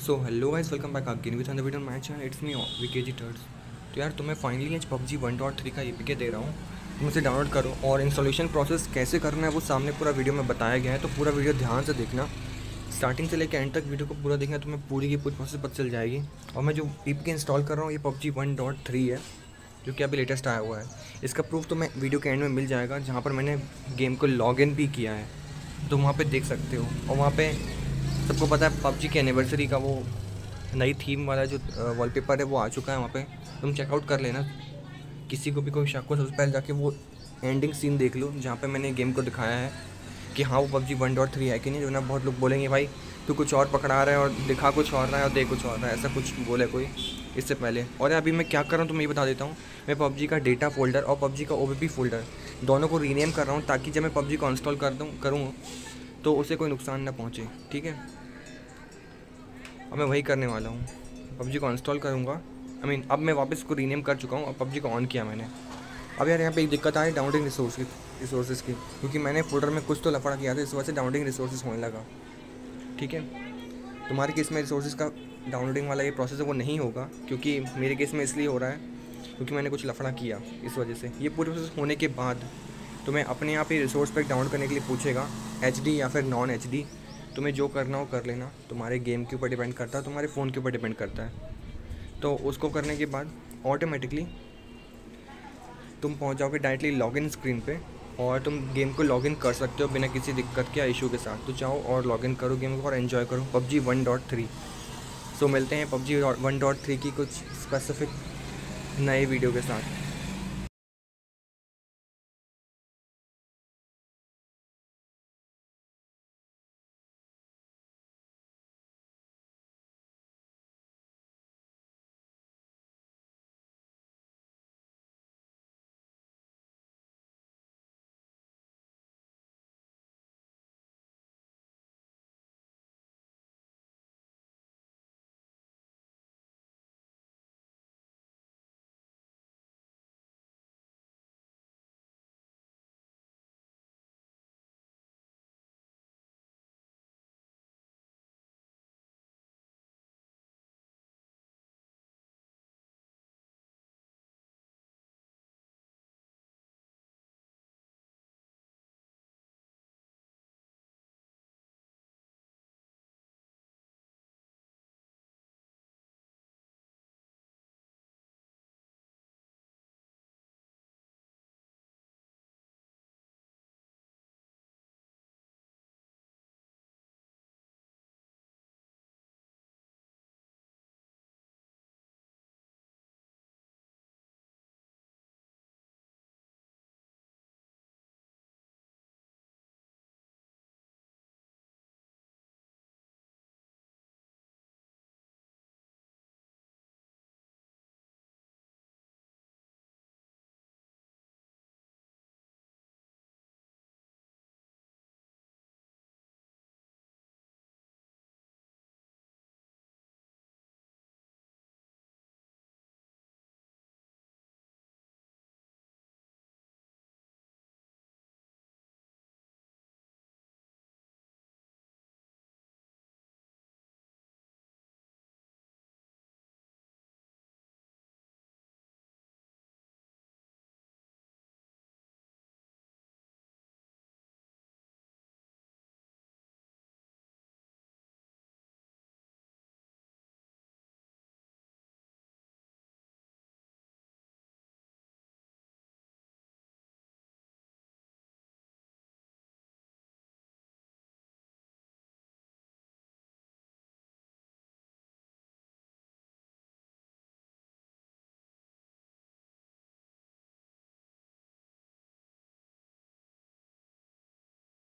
So hello guys welcome back again with another video my channel it's me विकेजी टर्ड्स तो यार, तुम्हें finally आज पबजी वन डॉट थ्री का ए दे रहा हूँ। तुम इसे डाउनलोड करो और इंस्टॉलेशन प्रोसेस कैसे करना है, वो सामने पूरा वीडियो में बताया गया है। तो पूरा वीडियो ध्यान से देखना। स्टार्टिंग से लेकर एंड तक वीडियो को पूरा देखना, तुम्हें पूरी की पूरी प्रोसेस पता चल जाएगी। और मैं जो ए इंस्टॉल कर रहा हूँ, ये पबजी वन डॉट थ्री है, जो कि अभी लेटेस्ट आया हुआ है। इसका प्रूफ तो मैं वीडियो के एंड में मिल जाएगा, जहाँ पर मैंने गेम को लॉग इन भी किया है। तो वहाँ पे देख सकते हो। और वहाँ पे सबको पता है, पबजी की एनिवर्सरी का वो नई थीम वाला जो वॉलपेपर है, वो आ चुका है वहाँ पे। तुम चेकआउट कर लेना। किसी को भी कोई शक हो, सबसे पहले जाके वो एंडिंग सीन देख लो, जहाँ पे मैंने गेम को दिखाया है कि हाँ वो पबजी वन डॉट थ्री है कि नहीं, जो ना बहुत लोग बोलेंगे, भाई, तू कुछ और पकड़ा रहा है और दिखा कुछ और रहा है और देख कुछ और रहा है। ऐसा कुछ बोले कोई इससे पहले। और अभी मैं क्या कर रहा हूँ तो मैं ये बता देता हूँ। मैं पबजी का डेटा फोल्डर और पबजी का ओ फोल्डर दोनों को रीनेम कर रहा हूँ, ताकि जब मैं पबजी को इंस्टॉल कर दूँ, करूँ तो उसे कोई नुकसान ना पहुँचे। ठीक है? अब मैं वही करने वाला हूँ। पबजी को इंस्टॉल करूँगा। आई मीन अब मैं वापस को रीनेम कर चुका हूँ अब पबजी को ऑन किया मैंने। अब यार यहाँ पे एक दिक्कत आ रही डाउनलोडिंग रिसोर्स की रिसोर्सेज की, क्योंकि मैंने फोल्डर में कुछ तो लफड़ा किया था, इस वजह से डाउनलोडिंग रिसोर्सेज होने लगा। ठीक है? तुम्हारे केस में रिसोर्सेज का डाउनलोडिंग वाला ये प्रोसेस है, वो नहीं होगा, क्योंकि मेरे केस में इसलिए हो रहा है, क्योंकि मैंने कुछ लफड़ा किया इस वजह से। ये पूरी प्रोसेस होने के बाद तुम्हें अपने आप ही रिसोर्स पैक डाउनलोड करने के लिए पूछेगा एचडी या फिर नॉन एचडी तुम्हें जो करना हो कर लेना। तुम्हारे गेम के ऊपर डिपेंड करता है, तुम्हारे फ़ोन के ऊपर डिपेंड करता है। तो उसको करने के बाद ऑटोमेटिकली तुम पहुँच जाओगे डायरेक्टली लॉगिन स्क्रीन पे और तुम गेम को लॉगिन कर सकते हो बिना किसी दिक्कत के या इशू के साथ। तो चाहो और लॉगिन करो गेम को और एन्जॉय करो। PUBG one dot three so मिलते हैं पबजी वन डॉट थ्री की कुछ स्पेसिफिक नए वीडियो के साथ।